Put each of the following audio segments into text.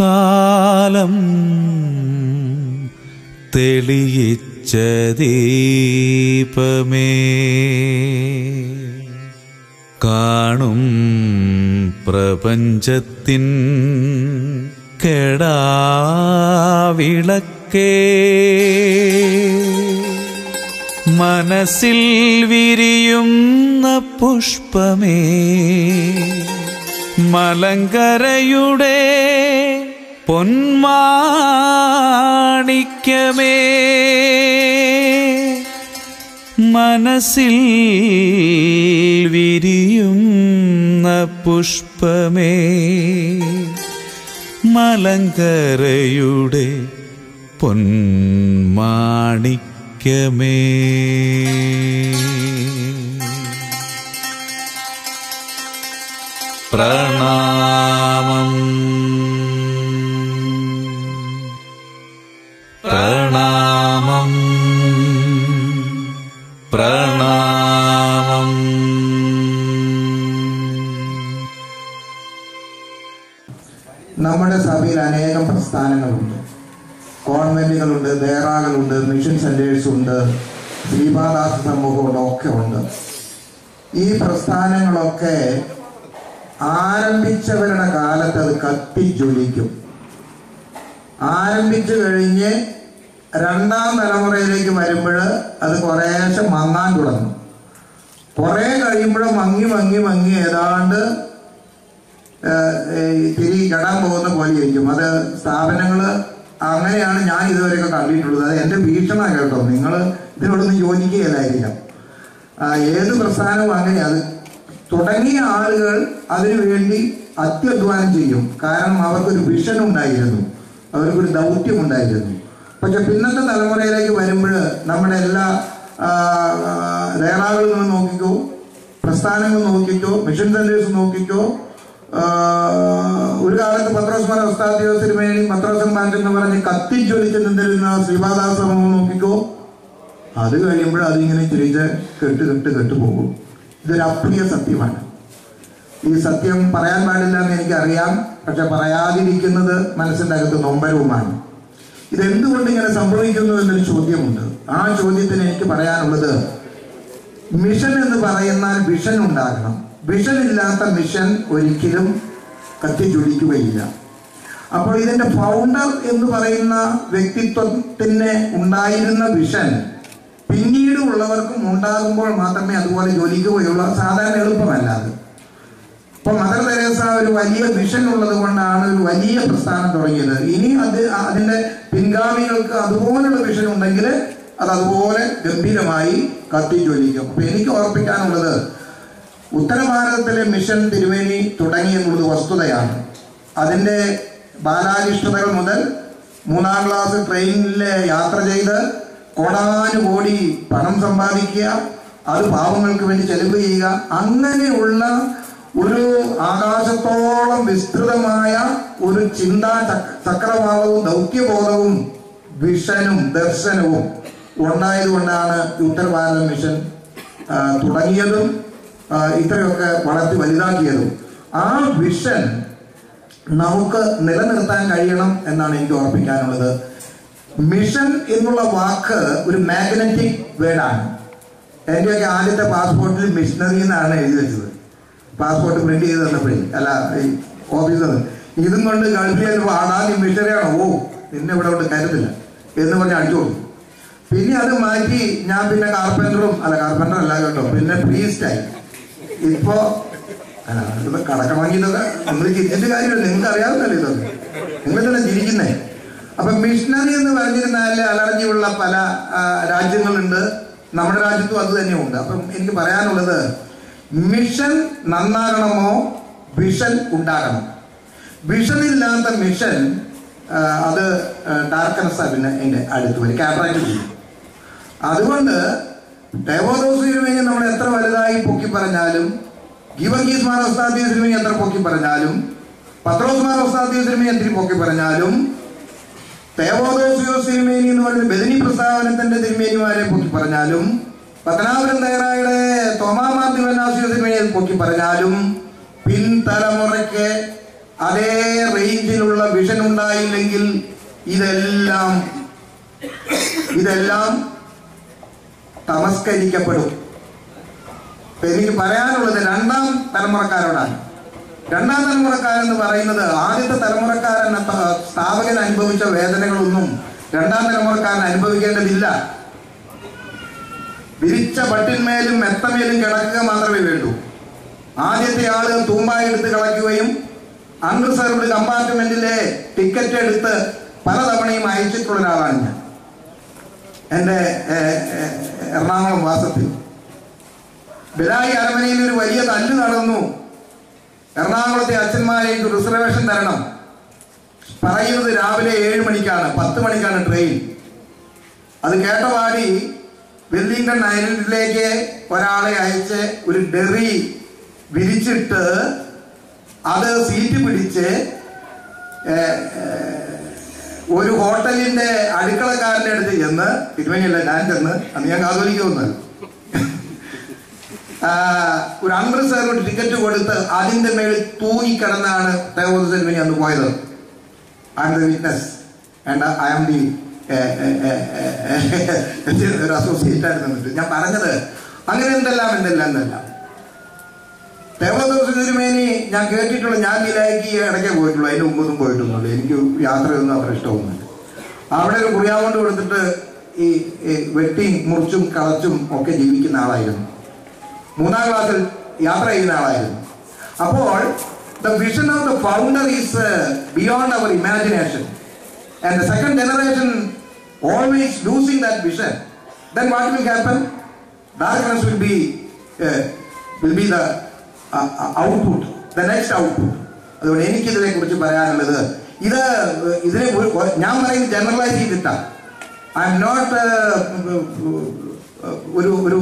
കാലം തെളിയിച്ച ദീപമേ. കാണും പ്രപഞ്ചത്തിൻ കെടാവിളക്കേ. മനസ്സിൽ വിരിയുന്ന പുഷ്പമേ. മലങ്കരയുടെ പൊന്മാണിക്യമേ. മനസ്സിൽ വിരിയുന്ന പുഷ്പമേ. മലങ്കരയുടെ പൊന്മാണിക്കമേ പ്രണാമം. നമ്മുടെ സഭയിൽ അനേകം പ്രസ്ഥാനങ്ങളുണ്ട്. കോൺവെന്റുകളുണ്ട് ദേറാകളുണ്ട് മിഷൻ സെന്റേഴ്സ് ഉണ്ട് ശ്രീപാദാസ സമൂഹമുണ്ട് ഒക്കെ ഉണ്ട്. ഈ പ്രസ്ഥാനങ്ങളൊക്കെ ആരംഭിച്ചവരുടെ കാലത്ത് അത് കത്തിജ്വലിക്കും. ആരംഭിച്ചു കഴിഞ്ഞ് രണ്ടാം തലമുറയിലേക്ക് വരുമ്പോൾ അത് കുറേശ്ശെ മങ്ങാൻ തുടങ്ങും. കുറേ കഴിയുമ്പോൾ മങ്ങി മങ്ങി മങ്ങി ഏതാണ്ട് തിരി കെടാൻ പോകുന്ന പോലെ ഇരിക്കും അത് സ്ഥാപനങ്ങൾ അങ്ങനെയാണ് ഞാൻ ഇതുവരെയൊക്കെ കണ്ടിട്ടുള്ളത്. അത് എന്റെ ഭീഷണ കേട്ടോ. നിങ്ങൾ ഇതിനോടൊന്നും യോജിക്കുകയില്ലായിരിക്കാം. ഏത് പ്രസ്ഥാനവും അങ്ങനെയാണ് തുടങ്ങിയ ആളുകൾ അതിനുവേണ്ടി അത്യധ്വാനം ചെയ്യും. കാരണം അവർക്കൊരു വിഷൻ ഉണ്ടായിരുന്നു. അവർക്കൊരു ദൗത്യം ഉണ്ടായിരുന്നു. പക്ഷെ പിന്നത്തെ തലമുറയിലേക്ക് വരുമ്പോൾ നമ്മുടെ എല്ലാ നിന്ന് നോക്കിക്കോ. പ്രസ്ഥാനങ്ങൾ നോക്കിക്കോ. മിഷൻ സെന്റേഴ്സ് നോക്കിക്കോ. ഒരു കാലത്ത് പത്രോസ്മാർ ഉസ്താദിയോസിന് വേണ്ടി പത്രോസൻ ബാങ്ക് എന്ന് പറഞ്ഞ് കത്തിജ്വലിച്ച് നിന്നിരുന്ന ശ്രീപാദാസ സമൂഹം നോക്കിക്കോ. അത് കഴിയുമ്പോൾ അതിങ്ങനെ തിരിച്ച് കെട്ട് കെട്ട് കെട്ട് പോകും. ഇതൊരു അപ്രിയ സത്യമാണ്. ഈ സത്യം പറയാൻ പാടില്ല എന്ന് എനിക്കറിയാം. പക്ഷെ പറയാതിരിക്കുന്നത് മനസ്സിന്റെ അകത്ത് നൊമ്പരവുമാണ്. ഇതെന്തുകൊണ്ട് ഇങ്ങനെ സംഭവിക്കുന്നു എന്നൊരു ചോദ്യമുണ്ട്. ആ ചോദ്യത്തിന് എനിക്ക് പറയാനുള്ളത് മിഷൻ എന്ന് പറയുന്നാൽ വിഷൻ ഉണ്ടാകണം. വിഷൻ ഇല്ലാത്ത മിഷൻ ഒരിക്കലും കത്തിച്ചുടിക്കുകയില്ല അപ്പോൾ ഇതിന്റെ ഫൗണ്ടർ എന്ന് പറയുന്ന വ്യക്തിത്വത്തിന് ഉണ്ടായിരുന്ന വിഷൻ പിന്നീട് ഉള്ളവർക്കും ഉണ്ടാകുമ്പോൾ മാത്രമേ അതുപോലെ ജോലിക്കുകയുള്ള സാധാരണ എളുപ്പമല്ല അത് ഇപ്പൊ മദർ തെരേസ ഒരു വലിയ വിഷൻ ഉള്ളത് കൊണ്ടാണ് ഒരു വലിയ പ്രസ്ഥാനം തുടങ്ങിയത്. ഇനി അത് അതിന്റെ പിൻഗാമികൾക്ക് അതുപോലുള്ള വിഷൻ ഉണ്ടെങ്കിൽ അത് അതുപോലെ ഗംഭീരമായി കത്തി ജ്വലിക്കും അപ്പൊ എനിക്ക് ഓർപ്പിക്കാനുള്ളത് ഉത്തര ഭാരതത്തിലെ മിഷൻ തിരുവേനി തുടങ്ങി എന്നുള്ളത് വസ്തുതയാണ്. അതിന്റെ ബാലാരിഷ്ടതകൾ മുതൽ മൂന്നാം ക്ലാസ് ട്രെയിനിലെ യാത്ര ചെയ്ത് കോടാനുകോടി പണം സമ്പാദിക്കുക അത് പാവങ്ങൾക്ക് വേണ്ടി ചെലവ് ചെയ്യുക അങ്ങനെയുള്ള ഒരു ആകാശത്തോളം വിസ്തൃതമായ ഒരു ചിന്താ ചക്ര- ചക്രവാളവും ദൗത്യബോധവും വിഷനും ദർശനവും ഉണ്ടായതുകൊണ്ടാണ് ഉത്തരഭാരത മിഷൻ തുടങ്ങിയതും. ഇത്രയൊക്കെ വളർത്തി വലുതാക്കിയതും. ആ വിഷൻ നമുക്ക് നിലനിർത്താൻ കഴിയണം എന്നാണ് എനിക്ക് ഓർപ്പിക്കാനുള്ളത് മിഷൻ എന്നുള്ള വാക്ക് ഒരു മാഗ്നറ്റിക് വേർഡാണ് എന്റെയൊക്കെ ആദ്യത്തെ പാസ്പോർട്ടിൽ മിഷണറി എന്നാണ് എഴുതി വെച്ചത്. പാസ്പോർട്ട് പ്രിന്റ് ചെയ്ത് തന്നപ്പോഴേ അല്ല ഈ ഓഫീസർ ഇതും കൊണ്ട് ഗൾഫിൽ ആടാ നീ മിഷണറിയാണോ ഓ നിന്നെ ഇവിടെ കൊണ്ട് കരുതില്ല. എന്ന് പറഞ്ഞ് അടിച്ചു കൊടുക്കും പിന്നെ അത് മാറ്റി ഞാൻ പിന്നെ കാർപ്പന്ററും അല്ല കാർപ്പന്റർ അല്ല കേട്ടോ പിന്നെ പ്രീസ്റ്റായി ഇപ്പോ അല്ല, വാങ്ങിയതൊക്കെ നമ്മൾ ചിരിച്ചിട്ട് കാര്യമില്ല നിങ്ങൾക്ക് അറിയാവുന്നല്ലോ നിങ്ങൾ തന്നെ ചിരിക്കുന്നേ അപ്പൊ മിഷണറി എന്ന് പറഞ്ഞിരുന്നാൽ അലർജിയുള്ള പല രാജ്യങ്ങളുണ്ട്. നമ്മുടെ രാജ്യത്തും അത് തന്നെയുണ്ട്. അപ്പം എനിക്ക് പറയാനുള്ളത് മിഷൻ നന്നാകണമോ വിഷൻ ഉണ്ടാകണം. വിഷൻ ഇല്ലാത്ത മിഷൻ അത് ഡാർക്കനസ് പിന്നെ എന്റെ അടുത്ത് വരും. അതുകൊണ്ട് ടേബോദോസിനുമേ നമ്മൾ എത്ര വലുതായി പൊക്കി പറഞ്ഞാലും ഗീവർഗീസ് മാർ ഒസ്താദ്യസിനുമേ എത്ര പൊക്കി പറഞ്ഞാലും പത്രോസ് മാർ ഒസ്താദ്യസിനുമേ എത്ര പൊക്കി പറഞ്ഞാലും തേവോദോസിയോസ് തിരുമേനി എന്ന് പറഞ്ഞ ബദനി പ്രസ്താവനത്തിന്റെ തിരുമേനിമാരെ പൊക്കി പറഞ്ഞാലും പത്തനാപുരം തയ്യാറായുടെ തോമാമാർ ദിവനാസിയോ തിരുമേനിയെ പൊക്കി പറഞ്ഞാലും പിൻതലമുറയ്ക്ക് അതേ റേഞ്ചിലുള്ള വിഷൻ ഉണ്ടായില്ലെങ്കിൽ ഇതെല്ലാം ഇതെല്ലാം തമസ്കരിക്കപ്പെടും എനിക്ക് പറയാനുള്ളത് രണ്ടാം തലമുറക്കാരോടാണ്. രണ്ടാം തലമുറക്കാരെന്ന് പറയുന്നത് ആദ്യത്തെ തലമുറക്കാരൻ സ്ഥാപകൻ അനുഭവിച്ച വേദനകളൊന്നും രണ്ടാം തലമുറക്കാരൻ അനുഭവിക്കേണ്ടതില്ല. വിരിച്ച പട്ടിന്മേലും മെത്തമേലും കിടക്കുക മാത്രമേ വേണ്ടൂ. ആദ്യത്തെ ആൾ തൂമ്പായി എടുത്ത് കളയ്ക്കുകയും അൺറിസർവ്ഡ് കമ്പാർട്ട്മെന്റിലെ ടിക്കറ്റ് എടുത്ത് പലതവണയും അയച്ചിട്ടുള്ള ഒരാളാണ് ഞാൻ. എന്റെ എറണാകുളം വാസത്തിൽ. ബിലായി അരമനയിൽ ഒരു വലിയ തല്ല് നടന്നു. എറണാകുളത്തെ അച്ഛന്മാരേക്ക് റിസർവേഷൻ തരണം. പറയുന്നത് രാവിലെ ഏഴ് മണിക്കാണ് പത്ത് മണിക്കാണ് ട്രെയിൻ. അത് കേട്ടപാടി വെല്ലിംഗൺ ഐലൻഡിലേക്ക് ഒരാളെ അയച്ച് ഒരു ഡെറി വിരിച്ചിട്ട് അത് സീറ്റ് പിടിച്ച് ഒരു ഹോട്ടലിന്റെ അടുക്കളക്കാരന്റെ അടുത്ത് ചെന്ന് തിരുമേനിയല്ല ഞാൻ ചെന്ന് അന്ന് ഞാൻ കാതോലിക്കൊന്നല്ല ഒരു അമൃത്സറിനോട് ടിക്കറ്റ് കൊടുത്ത് അതിന്റെ മേളിൽ തൂങ്ങിക്കിടന്നാണ് തേവോദ തിരുമേനി അന്ന് പോയത്. I witness and I am the ഒരു അസോസിയേറ്റ് ആയിട്ട് ഞാൻ പറഞ്ഞത് അങ്ങനെ എന്തെല്ലാം എന്തെല്ലാം എന്തെല്ലാം. തിരുമേനി ഞാൻ കേട്ടിട്ടുള്ള ഞാൻ ഇലാക്കി ഇടയ്ക്ക് പോയിട്ടുള്ളൂ. അതിന് മുമ്പൊന്നും പോയിട്ടൊന്നുമില്ല എനിക്ക് യാത്രയൊന്നും അത്ര ഇഷ്ടമൊന്നുമില്ല. അവിടെ ഒരു കുറിയാകൊണ്ട് കൊടുത്തിട്ട് ഈ വെട്ടി മുറിച്ചും കളച്ചും ഒക്കെ ജീവിക്കുന്ന ആളായിരുന്നു. മൂന്നാം ക്ലാസ്സിൽ യാത്ര ചെയ്യുന്ന ആളായിരുന്നു. അപ്പോൾ the vision of the founder is beyond our imagination and the second generation always losing that vision then what will happen darkness will be will be the output the next output അതുകൊണ്ട് എനിക്കിതിനെ കുറിച്ച് പറയാനുള്ളത് ഇത് ഇതിനെ ഞാൻ പറയുന്നത് generalise ചെയ്തിട്ടാണ് I am not ഒരു ഒരു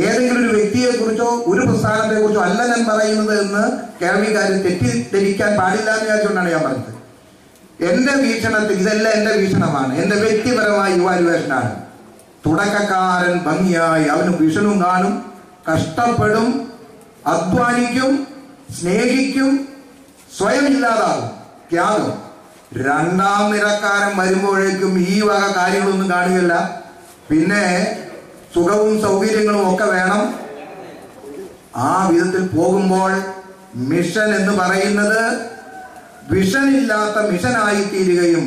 ഏതെങ്കിലും ഒരു വ്യക്തിയെ കുറിച്ചോ ഒരു പ്രസ്ഥാനത്തെ കുറിച്ചോ അല്ല ഞാൻ പറയുന്നത് എന്ന് കേൾവിക്കാർ തെറ്റിദ്ധരിക്കാൻ പാടില്ല എന്ന് വിചാരിച്ചുകൊണ്ടാണ് ഞാൻ പറഞ്ഞത്. എന്റെ വീക്ഷണത്തിൽ ഇതെല്ലാം എന്റെ വീക്ഷണമാണ്. എന്റെ വ്യക്തിപരമായ ഇവാലുവേഷനാണ് തുടക്കക്കാരൻ ഭംഗിയായി അവന് വിഷനും കാണും കഷ്ടപ്പെടും അധ്വാനിക്കും സ്നേഹിക്കും സ്വയം ഇല്ലാതാകും ത്യാഗം. രണ്ടാം നിരക്കാരൻ വരുമ്പോഴേക്കും ഈ വക കാര്യങ്ങളൊന്നും കാണുകയില്ല. പിന്നെ സുഖവും സൗകര്യങ്ങളും ഒക്കെ വേണം. ആ വിധത്തിൽ പോകുമ്പോൾ മിഷൻ എന്ന് പറയുന്നത് വിഷൻ ഇല്ലാത്ത മിഷനായി തീരുകയും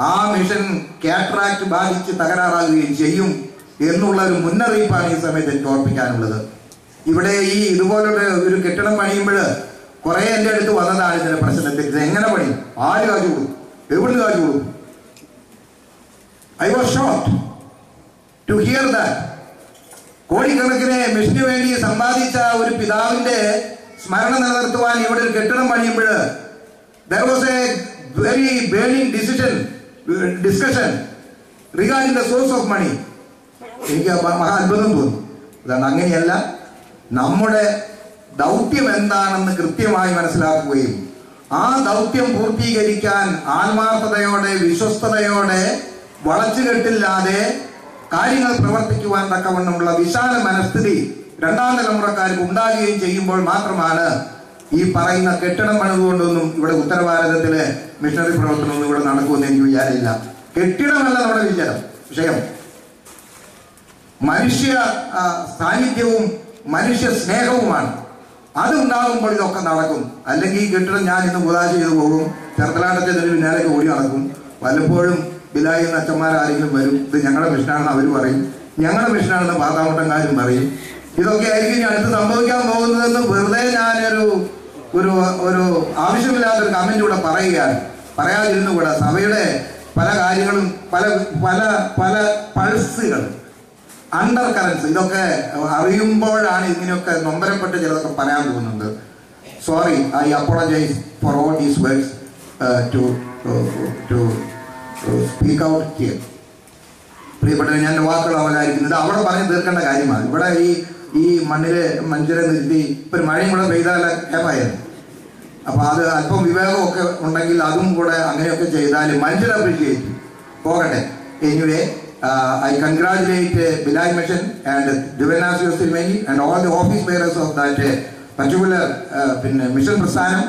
ആ മിഷൻ കാട്രാക്ട് ബാധിച്ച് തകരാറാകുകയും ചെയ്യും എന്നുള്ള ഒരു മുന്നറിയിപ്പാണ് ഈ സമയത്ത് എനിക്ക് ഓർപ്പിക്കാനുള്ളത്. ഇവിടെ ഈ ഇതുപോലുള്ള ഒരു കെട്ടിടം പണിയുമ്പോൾ കുറെ എന്റെ അടുത്ത് വന്നതാണ് ഇതിന്റെ പ്രശ്നത്തിൽ. ഇത് എങ്ങനെ പണി? ആര് കാജു കൊടുക്കും? എവിടുന്ന് കാജു കൊടുക്കും? I was shot to hear that കോടിക്കണക്കിന് മിഷന് വേണ്ടി സമ്പാദിച്ച ഒരു പിതാവിന്റെ സ്മരണ നിലനിർത്തുവാൻ ഇവിടെ ഒരു കെട്ടിടം പണിയുമ്പോൾ there was a very burning decision discussion regarding the source of money എനിക്ക് മഹാ അത്ഭുതം തോന്നി. അതാണ് അങ്ങനെയല്ല നമ്മുടെ ദൗത്യം എന്താണെന്ന് കൃത്യമായി മനസ്സിലാക്കുകയും ആ ദൗത്യം പൂർത്തീകരിക്കാൻ ആത്മാർത്ഥതയോടെ വിശ്വസ്തതയോടെ വളച്ചുകെട്ടില്ലാതെ കാര്യങ്ങൾ പ്രവർത്തിക്കുവാൻ തക്കവണ്ണമുള്ള വിശാല മനസ്ഥിതി രണ്ടാം തലമുറക്കാർക്ക് ഉണ്ടാകുകയും ചെയ്യുമ്പോൾ മാത്രമാണ് ഈ പറയുന്ന കെട്ടിടം പണിതുകൊണ്ടൊന്നും ഇവിടെ ഉത്തരഭാരതത്തിലെ മിഷണറി പ്രവർത്തനമൊന്നും ഇവിടെ നടക്കുമെന്ന് എനിക്ക് വിചാരമില്ല. കെട്ടിടമല്ല നമ്മുടെ വിചാരം വിഷയം. മനുഷ്യ സാന്നിധ്യവും മനുഷ്യ സ്നേഹവുമാണ്. അതുണ്ടാകുമ്പോൾ ഇതൊക്കെ നടക്കും. അല്ലെങ്കിൽ ഈ കെട്ടിടം ഞാൻ ഇന്ന് പുതാ ചെയ്തു പോകും. ചെറുത്തലാട്ടത്തെ തന്നെ പിന്നാലേക്ക് ഓടി നടക്കും. വല്ലപ്പോഴും ബിലായി എന്ന അച്ഛന്മാരാരെങ്കിലും വരും. ഇത് ഞങ്ങളുടെ മിഷനാണെന്ന് അവർ പറയും. ഞങ്ങളുടെ മിഷനാണെന്ന് പാതാമട്ടംകാരും പറയും. ഇതൊക്കെ ആയിരിക്കും ഇനി അടുത്ത് സംഭവിക്കാൻ പോകുന്നതെന്ന് വെറുതെ ഞാനൊരു ഒരു ഒരു ആവശ്യമില്ലാത്തൊരു കമന്റ് ഇവിടെ പറയുകയാണ്. പറയാതിരുന്നു കൂടെ സഭയുടെ പല കാര്യങ്ങളും പല പല പല പൾസുകൾ അണ്ടർ കറൻസ് ഇതൊക്കെ അറിയുമ്പോഴാണ് ഇങ്ങനെയൊക്കെ നൊമ്പരപ്പെട്ട് ചിലതൊക്കെ പറയാൻ തോന്നുന്നത്. Sorry I apologise for all these words to to speak out here പ്രിയപ്പെട്ട ഞാൻ വാക്കുകൾ അവലായിരിക്കുന്നത് അവിടെ പറഞ്ഞ് തീർക്കേണ്ട കാര്യമാണ്. ഇവിടെ ഈ ഈ മണ്ണിൽ മഞ്ചരെ നിർത്തി ഇപ്പൊ മഴയും കൂടെ പെയ്താൽ ഏമായിരുന്നു അപ്പൊ അത് അല്പം വിവേകമൊക്കെ ഉണ്ടെങ്കിൽ അതും കൂടെ അങ്ങനെയൊക്കെ ചെയ്താൽ മനുഷ്യർ അപ്രീഷിയേറ്റ് പോകട്ടെ. Anyway I congratulate Bhilai mission and ദിവനാസിയോ സിൽമേനി and all the office bearers of that particular പിന്നെ മിഷൻ പ്രസ്ഥാനം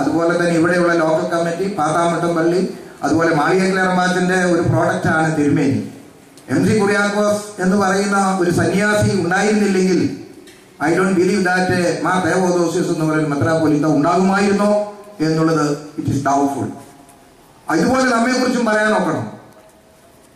അതുപോലെ തന്നെ ഇവിടെയുള്ള ലോക്കൽ കമ്മിറ്റി പാത്താമട്ടം പള്ളി അതുപോലെ മാളിയേക്കലറമ്പാച്ചന്റെ ഒരു പ്രോഡക്റ്റാണ് തിരുമേനി. എം സി കുര്യാക്കോസ് എന്ന് പറയുന്ന ഒരു സന്യാസി ഉണ്ടായിരുന്നില്ലെങ്കിൽ ഐ ഡോണ്ട് ബിലീവ് ദാറ്റ് മാ ദേവോദോസിയസ് എന്ന് പറയുന്ന മെത്രാപോലിത്ത ഉണ്ടാകുമായിരുന്നോ എന്നുള്ളത് ഇറ്റ് ഇസ് ഡൗട്ട്ഫുൾ ഇതുപോലെ നമ്മെ കുറിച്ചും പറയാൻ നോക്കണം.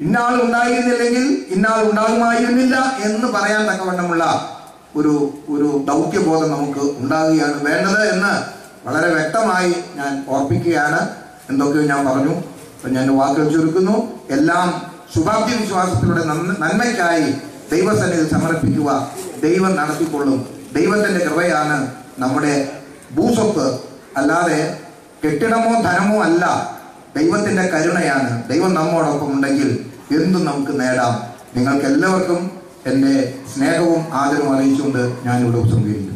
ഇന്നാൾ ഉണ്ടായിരുന്നില്ലെങ്കിൽ ഇന്നാൾ ഉണ്ടാകുമായിരുന്നില്ല എന്ന് പറയാൻ തക്കവണ്ണമുള്ള ഒരു ഒരു ദൗത്യബോധം നമുക്ക് ഉണ്ടാകുകയാണ് വേണ്ടത് എന്ന് വളരെ വ്യക്തമായി ഞാൻ ഓർപ്പിക്കുകയാണ്. എന്തൊക്കെയോ ഞാൻ പറഞ്ഞു. അപ്പൊ ഞാൻ വാക്കുകൾ ചുരുക്കുന്നു എല്ലാം ശുഭാപ്തി വിശ്വാസത്തിലൂടെ നന്മയ്ക്കായി ദൈവസന്നിധി സമർപ്പിക്കുക ദൈവം നടത്തിക്കൊള്ളും. ദൈവത്തിന്റെ കൃപയാണ് നമ്മുടെ ഭൂസ്വത്ത്. അല്ലാതെ കെട്ടിടമോ ധനമോ അല്ല. ദൈവത്തിന്റെ കരുണയാണ്. ദൈവം നമ്മോടൊപ്പം ഉണ്ടെങ്കിൽ എന്തും നമുക്ക് നേടാം? നിങ്ങൾക്ക് എല്ലാവർക്കും എന്റെ സ്നേഹവും ആദരവും അറിയിച്ചുകൊണ്ട് ഞാനിവിടെ ഉപസംഹരിക്കുന്നു